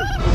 Ha ha ha!